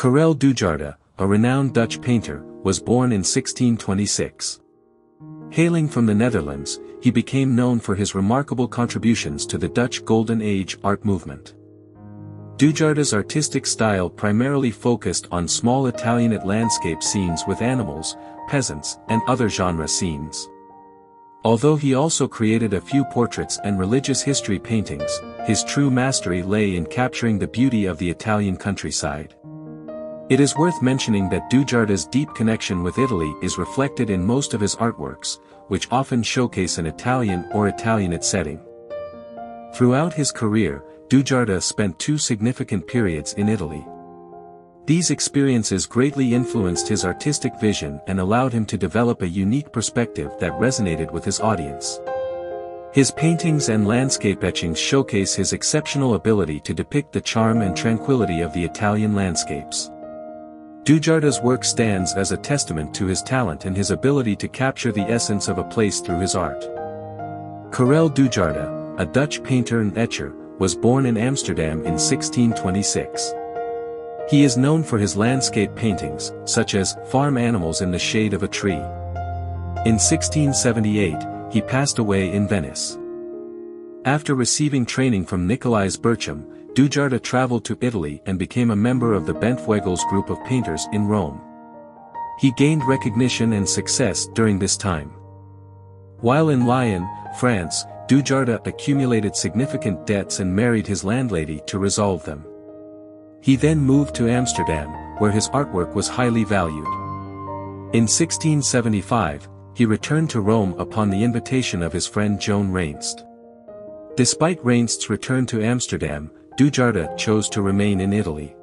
Karel Dujardin, a renowned Dutch painter, was born in 1626. Hailing from the Netherlands, he became known for his remarkable contributions to the Dutch Golden Age art movement. Dujardin's artistic style primarily focused on small Italianate landscape scenes with animals, peasants, and other genre scenes. Although he also created a few portraits and religious history paintings, his true mastery lay in capturing the beauty of the Italian countryside. It is worth mentioning that Dujardin's deep connection with Italy is reflected in most of his artworks, which often showcase an Italian or Italianate setting. Throughout his career, Dujardin spent two significant periods in Italy. These experiences greatly influenced his artistic vision and allowed him to develop a unique perspective that resonated with his audience. His paintings and landscape etchings showcase his exceptional ability to depict the charm and tranquility of the Italian landscapes. Dujardin's work stands as a testament to his talent and his ability to capture the essence of a place through his art. Karel Dujardin, a Dutch painter and etcher, was born in Amsterdam in 1626. He is known for his landscape paintings, such as Farm Animals in the Shade of a Tree. In 1678, he passed away in Venice. After receiving training from Nicolaes Berchem, Dujardin traveled to Italy and became a member of the Bentvueghels group of painters in Rome. He gained recognition and success during this time. While in Lyon, France, Dujardin accumulated significant debts and married his landlady to resolve them. He then moved to Amsterdam, where his artwork was highly valued. In 1675, he returned to Rome upon the invitation of his friend Joan Reinst. Despite Reinst's return to Amsterdam, Dujardin chose to remain in Italy.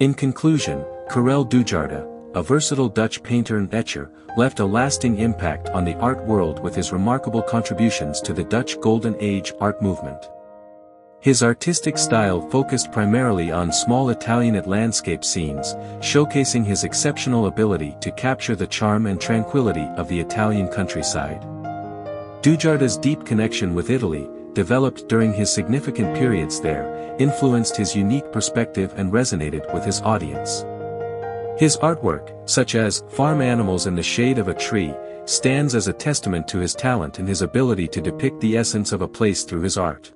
In conclusion, Karel Dujardin, a versatile Dutch painter and etcher, left a lasting impact on the art world with his remarkable contributions to the Dutch Golden Age art movement. His artistic style focused primarily on small Italianate landscape scenes, showcasing his exceptional ability to capture the charm and tranquility of the Italian countryside. Dujardin's deep connection with Italy, developed during his significant periods there, influenced his unique perspective and resonated with his audience. His artwork, such as Farm Animals in the Shade of a Tree, stands as a testament to his talent and his ability to depict the essence of a place through his art.